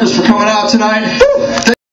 Marcus for coming out tonight.